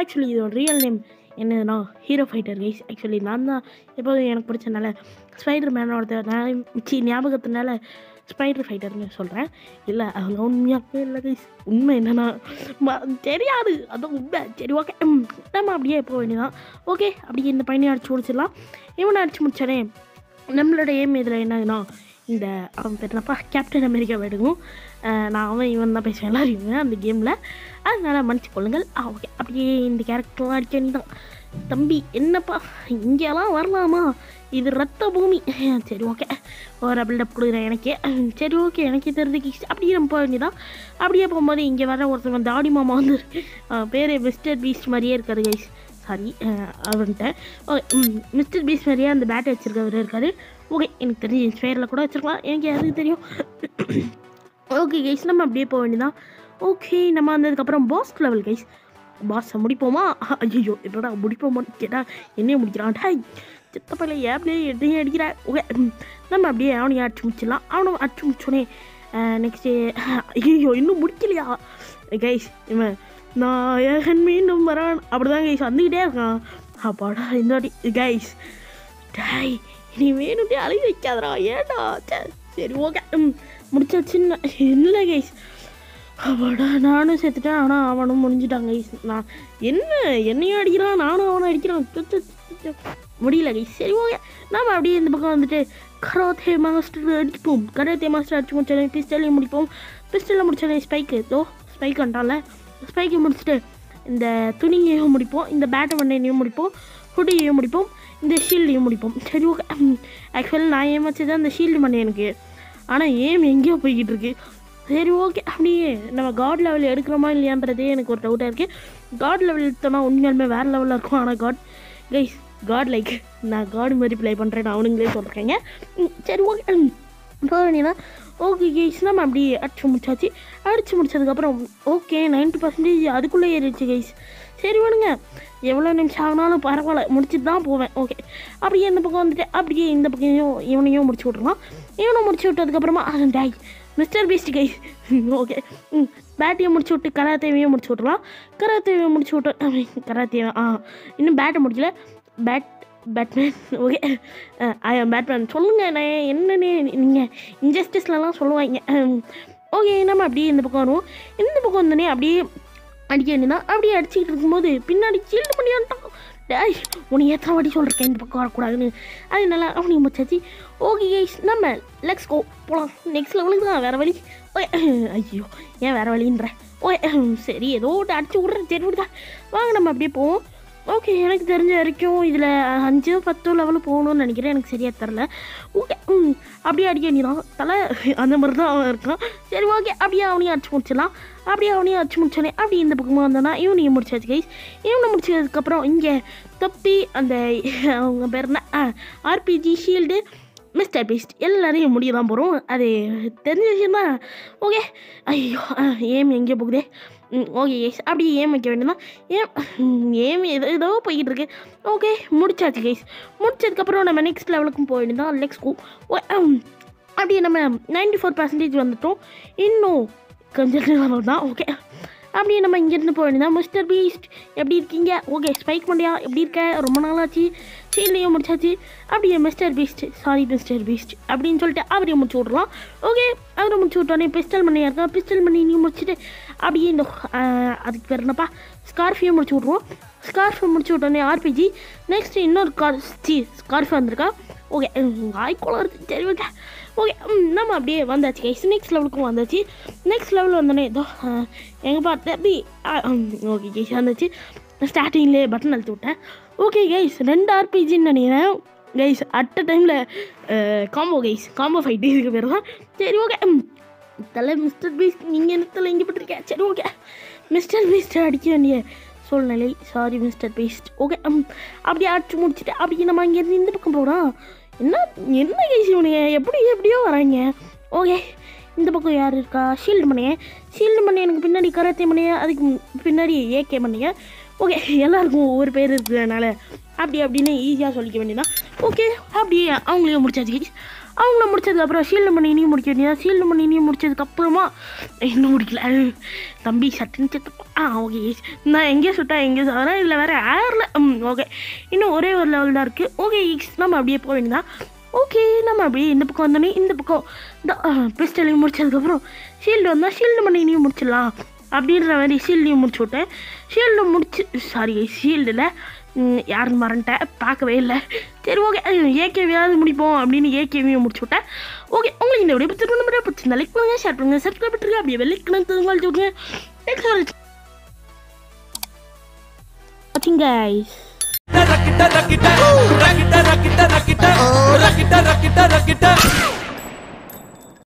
Actually இதோட real name என்னதுன்னா hero fighter guys actually நான் தான் எப்போதும் எனக்கு பிடிச்சனால ஸ்பைடர் மேனோட மிச்சி சி ஞாபகத்தினால ஸ்பைடர் ஃபைட்டர்னு சொல்கிறேன் இல்லை அதில் உண்மையாகவே இல்லை கைஸ் உண்மை என்னென்னா தெரியாது. அதான் உண்மை. சரி ஓகே நம்ம அப்படியே போக வேண்டியதான் ஓகே அப்படியே இந்த பையனை அடிச்சு முடிச்சிடலாம். இவனை அடிச்சு முடிச்சானே நம்மளோட ஏம் இதில் என்னதுன்னா இந்த அவன் பேர் என்னப்பா? கேப்டன் அமெரிக்கா எடுக்கும் நான் அவன் இவன் தான் பேசுவேன். எல்லாரும் அந்த கேமில் அதனால் மன்னிச்சு கொள்ளுங்கள். ஆ ஓகே அப்படியே இந்த கேரக்டர்லாம் அடிக்க வேண்டிதான் தம்பி என்னப்பா? இங்கெல்லாம் வரலாமா? இது ரத்த பூமி. சரி ஓகே ஒரு பில்டப் கொடுக்குறேன் எனக்கே. சரி ஓகே எனக்கே தெரிஞ்சுக்கு. அப்படியே நம்ம போக வேண்டியதான் அப்படியே போகும்போது இங்கே வர ஒருத்தர் தாடி மாமா வந்து பேர் மிஸ்டர் பீஸ்ட் மாதிரியே இருக்காரு கைஸ் சாரி அவன்கிட்ட. ஓகே மிஸ்டர் பீஸ் மாதிரியே அந்த பேட் வச்சுருக்கவர் இருக்காரு. ஓகே எனக்கு தெரிஞ்சு இன்ஸ்பயரில் கூட வச்சிருக்கலாம். எனக்கு யாருக்கு தெரியும்? ஓகே கைஸ் நம்ம அப்படியே போக வேண்டியதான் ஓகே நம்ம வந்ததுக்கப்புறம் பாஸ் லெவல் கைஸ் பாஸை முடிப்போமா? ஐயோ என்னடா முடிப்போமான்னு கேட்டால் என்னைய முடிக்கிறான். டாய் சித்தப்பையில் ஏப்லே என்னையே அடிக்கிற? ஓகே நம்ம அப்படியே அவனையும் அடிச்சு முடிச்சிடலாம். அவனும் அடிச்சு முடிச்சோடனே நெக்ஸ்ட்டு ஐயோ இன்னும் முடிக்கலையா? கைஸ் இவன் நாயகன் மீண்டும் வரான். அப்படிதான் கைஸ் வந்துக்கிட்டே இருக்கான். அப்பாடா இந்த வாட்டி கைஸ் டாய் நீ வேணும்னே அழகி வைக்காதடா ஏடா சரி ஓகே ம் சின்ன இல்லை கைஸ் அவடா நானும் செத்துட்டேன் ஆனால் அவனும் முடிஞ்சிட்டான் கைஸ் நான் என்ன என்னையும் அடிக்கிறான் நானும் அவனும் அடிக்கிறான். முடியல கைஸ் சரி ஓகே நாம அப்படியே இந்த பக்கம் வந்துட்டு கராத்தே மாஸ்டர் அடிப்போம் கராத்தே மாஸ்டர் அடிச்சு முடிச்சாலே பிஸ்டலையும் முடிப்போம். பிஸ்டலில் முடிச்சாலே ஸ்பைக்கு ஏதோ ஸ்பைக் வந்துட்டான்ல ஸ்பைக்கை முடிச்சுட்டு இந்த துணியையும் முடிப்போம் இந்த பேட்டை மண்டையையும் முடிப்போம் ஹுடியையும் முடிப்போம் இந்த ஷீல்டையும் முடிப்போம். சரி ஓகே ஆக்சுவலாக நான் ஏமாச்சது அந்த ஷீல்டு பண்ணேன் எனக்கு. ஆனால் ஏம் எங்கேயோ போய்கிட்டு இருக்கு. சரி ஓகே அப்படியே நம்ம காட் லெவல் எடுக்கிறோமா இல்லையான்றதே எனக்கு ஒரு டவுட்டாக இருக்குது காட் லெவல் எடுத்தோம்னா உண்மையாலுமே வேறு லெவலில் இருக்கும். ஆனால் காட் கைஸ் காட் லைக் நான் காட் மாதிரி ப்ளே பண்ணுறேன் அவனுங்களே சொல்கிறேங்க சரி ஓகே இப்போ என்னன்னா ஓகே கைஸ் நம்ம அப்படியே அடிச்சு முடிச்சாச்சு. அடித்து முடிச்சதுக்கப்புறம் ஓகே 90% பர்சன்டேஜ் அதுக்குள்ளே ஏறிடுச்சு கைஸ் சரி வேணுங்க எவ்வளோ நிமிஷம் ஆனாலும் பரவாயில்ல முடிச்சுட்டு தான் போவேன் ஓகே அப்படியே இந்த பக்கம் வந்துட்டு அப்படியே இந்த பக்கம் இவனையும் முடிச்சு விட்ருலாம் இவனை முடிச்சு விட்டதுக்கப்புறமா டாய் மிஸ்டர் பீஸ்ட் கைஸ் ஓகே ம் பேட்டையும் முடிச்சு விட்டு கராத்தேவையும் முடிச்சு விட்ருவான் கராத்தேவையும் முடிச்சு விட்டு கராத்தேவை ஆ இன்னும் பேட்டை முடிக்கல. Bad Batman okay I am Batman சொல்லுங்கள் நான் என்னன்னு நீங்கள் இன்ஜஸ்டிஸ்லலாம் சொல்லுவாங்க. Um, ஓகே நம்ம அப்படியே இந்த பக்கம் வருவோம். இந்த பக்கம் வந்தோடனே அப்படியே அடிக்க வேண்டியதான் அப்படியே அடிச்சுக்கிட்டு இருக்கும்போது பின்னாடி சீல்டு பண்ணியான்ட்டான் டேய் உன்னை ஏற்ற வாட்டி சொல்லிருக்கேன் இந்த பக்கம் வரக்கூடாதுன்னு. அது நல்லா அவனையும் முடிச்சாச்சு ஓகே கைஸ் நம்ம லெக்ஸ் கோ போகலாம் நெக்ஸ்ட் லெவலுக்கு தான் வேறு வழி. ஓகே ஐயோ ஏன் வேறு வழின்ற? ஓகே சரி ஏதோ ஒன்று அடிச்சு விட்றேன். சரி விடுதா வாங்க நம்ம அப்படியே போவோம். ஓகே எனக்கு தெரிஞ்ச வரைக்கும் இதில் அஞ்சோ பத்தோ லெவலு போகணும்னு நினைக்கிறேன். எனக்கு சரியாக தெரில ஓகே ம் அப்படியே அடிக்க வேண்டியதான் தலை அந்த மாதிரி தான் அவன் இருக்கான். சரி ஓகே அப்படியே அவனையும் அடிச்சு முடிச்சிடலாம். அப்படியே அவனையும் அடிச்சு முடிச்சோன்னே அப்படி இந்த பக்கமாக வந்தோன்னா இவனையும் முடிச்சாச்சு கைஸ் இவனை முடிச்சதுக்கப்புறம் இங்கே தப்பி அந்த அவங்க பேர் என்ன? ஆர்பிஜி ஷீல்டு மிஸ்டர் பீஸ்ட் எல்லாரையும் முடிய தான் போகிறோம் அது தெரிஞ்ச விஷயம்தான் ஓகே ஐயோ ஏம் எங்கே போகுதே. ஓகே கைஸ் அப்படியே ஏம் வைக்க வேண்டியதான் ஏம் ஏம் ஏதோ ஏதோ போய்கிட்டு இருக்கு. ஓகே முடிச்சாச்சு கேஸ் முடிச்சதுக்கப்புறம் நம்ம நெக்ஸ்ட் லெவலுக்கும் போக வேண்டியதான் லெக்ஸ் um, அப்படியே நம்ம நைன்டி ஃபோர் பர்சன்டேஜ் வந்துட்டோம். இன்னும் கொஞ்சம் தான் ஓகே அப்படியே நம்ம இங்கேருந்து போக வேண்டியதான் மிஸ்டர் பீஸ்ட் எப்படி இருக்கீங்க? ஓகே ஸ்பைக் பண்ணியா எப்படி இருக்க? ரொம்ப நாளாச்சு. சீன்லேயும் முடிச்சாச்சு. அப்படியே Mister Beast sorry Mister Beast அப்படின்னு சொல்லிட்டு அவரையும் முடிச்சு விட்றலாம் ஓகே அவரை முடிச்சு விட்டோன்னே பிஸ்டல் மணியாக இருக்கா? பிஸ்டல் மணி நீ முடிச்சுட்டு அப்படியே இந்த அதுக்கு பேர் என்னப்பா? ஸ்கார்ஃபியும் முடிச்சு விட்ருவோம் ஸ்கார்ஃபை முடிச்சு விட்டோன்னே ஆர்பிஜி நெக்ஸ்ட் இன்னொரு கார் சி ஸ்கார்ஃப் வந்திருக்கா? ஓகே வாய்க்குள்ள வருது சரி ஓகே ஓகே நம்ம அப்படியே வந்தாச்சு கைஸ் நெக்ஸ்ட் லெவலுக்கும் வந்தாச்சு. நெக்ஸ்ட் லெவல் வந்தோடனே ஏதோ எங்கே பார்த்து அப்படி ஓகே கைஸ் வந்துச்சு. ஸ்டார்டிங்லேயே பட்டன் அழுத்தி விட்டேன். ஓகே கைஸ் ரெண்டு ஆர்பிஜின்னு நினைக்கிறேன். கைஸ் அட் அ டைமில் காம்போ கைஸ் காம்போ ஃபைட் இதுக்கு பேர் தான். சரி ஓகே தலை மிஸ்டர் பீஸ்ட் நீங்கள் என்ன தலை இங்கே போட்டிருக்க சரி ஓகே மிஸ்டர் பீஸ்ட் அடிக்க வேண்டிய சூழ்நிலை. சாரி மிஸ்டர் பீஸ்ட் ஓகே அப்படியே அடிச்சு முடிச்சுட்டு அப்படியே நம்ம இங்கேருந்து இந்த பக்கம் போகிறோம் என்ன என்ன கேஸ் இவனுங்க எப்படி எப்படியோ வராங்க. ஓகே இந்த பக்கம் யார் இருக்கா? ஷீல்டு மணிய. ஷீல்டு மணி எனக்கு பின்னாடி கராத்தே மணிய அதுக்கு பின்னாடி ஏகே மணிய. ஓகே எல்லாருக்கும் ஒவ்வொரு பேர் இருக்கிறதுனால அப்படி அப்படின்னு ஈஸியாக சொல்லிக்க வேண்டியதான் ஓகே அப்படியே அவங்களையும் முடிச்சாச்சு. அவங்கள முடிச்சதுக்கப்புறம் ஷீல்டு பண்ணி இனியும் முடிக்க வேண்டியதா ஷீல்டு பண்ணி இனியும் முடிச்சதுக்கப்புறமா இன்னும் முடிக்கல. தம்பி சட்டுன்னு செத்து ஆ ஓகே நான் எங்கேயோ சுட்டா எங்கேயோ சாகிறேன் இதில் வேறு ஏரில் ம் ஓகே இன்னும் ஒரே ஒரு லெவல் தான் இருக்குது ஓகே நம்ம அப்படியே போக வேண்டியதான் ஓகே நம்ம அப்படியே இந்த பக்கம் வந்தோடனே இந்த பக்கம். இந்த பிஸ்டலையும் முடிச்சதுக்கப்புறம் ஷீல்டு வந்தால் ஷீல்டு பண்ணி இனியும் முடிச்சிடலாம். அப்படின்ற மாதிரி ஷீல்டையும் முடிச்சு விட்டேன். ஷீல்டு முடிச்சு சாரி ஷீல்டில் யாருன்னு மறந்துட்டேன் பார்க்கவே இல்லை சரி ஓகே ஏகேவியாவது முடிப்போம் அப்படின்னு ஏகேவியும் முடிச்சு விட்டேன் ஓகே உங்களுக்கு இந்த வீடியோ பிடிச்சிருக்கோம் நம்ம பிடிச்சிருந்தா லைக் பண்ணுங்க ஷேர் பண்ணுங்க சப்ஸ்கிரைப் பண்ணுங்க அப்படியே வெள்ளிக்கணும் தெரிஞ்சு விட்டுருங்க நெக்ஸ்ட் வாட்சிங் guys rakita rakita rakita rakita rakita rakita rakita rakita